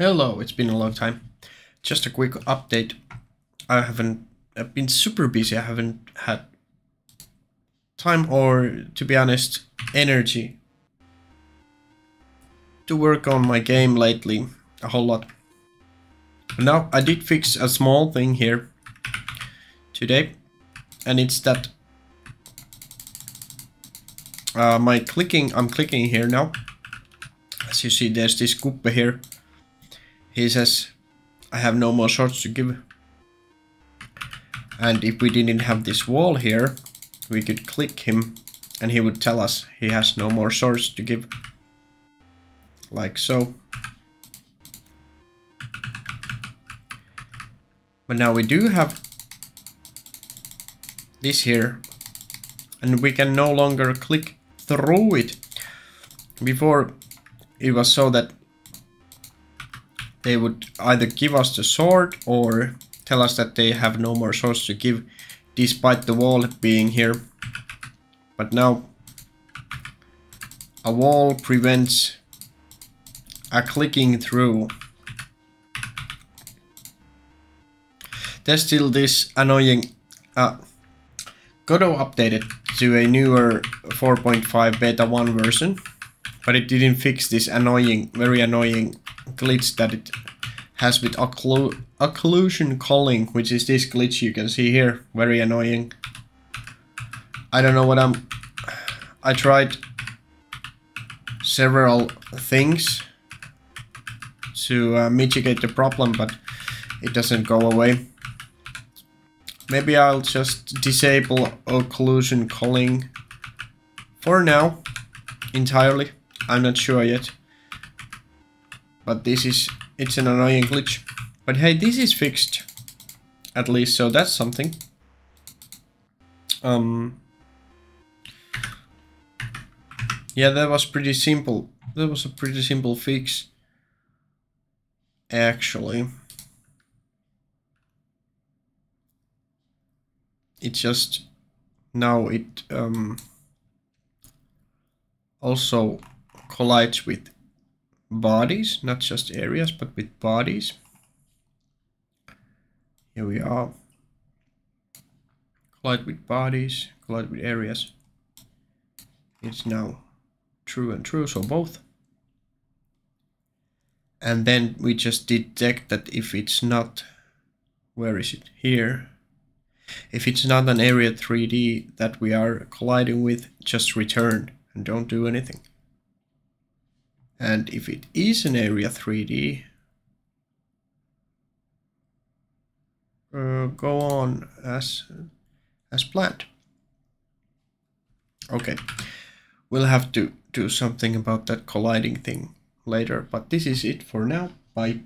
Hello, it's been a long time. Just a quick update. I haven't I've been super busy. I haven't had time or to be honest, energy to work on my game lately a whole lot. Now I did fix a small thing here today and it's that uh, my clicking, I'm clicking here now. As you see there's this Kuppe here he says, I have no more swords to give. And if we didn't have this wall here, we could click him and he would tell us he has no more swords to give. Like so. But now we do have this here and we can no longer click through it. Before it was so that they would either give us the sword or tell us that they have no more swords to give despite the wall being here. But now a wall prevents a clicking through. There's still this annoying... Uh, Godot updated to a newer 4.5 beta 1 version, but it didn't fix this annoying, very annoying glitch that it has with occlu occlusion culling, which is this glitch you can see here. Very annoying. I don't know what I'm... I tried several things to uh, mitigate the problem, but it doesn't go away. Maybe I'll just disable occlusion culling for now, entirely. I'm not sure yet. But this is, it's an annoying glitch. But hey, this is fixed. At least, so that's something. Um, yeah, that was pretty simple. That was a pretty simple fix. Actually. It just, now it um, also collides with bodies, not just areas, but with bodies. Here we are. Collide with bodies, collide with areas. It's now true and true, so both. And then we just detect that if it's not, where is it? Here. If it's not an area 3D that we are colliding with, just return and don't do anything. And if it is an area 3D, uh, go on as, as planned. Okay, we'll have to do something about that colliding thing later, but this is it for now. Bye.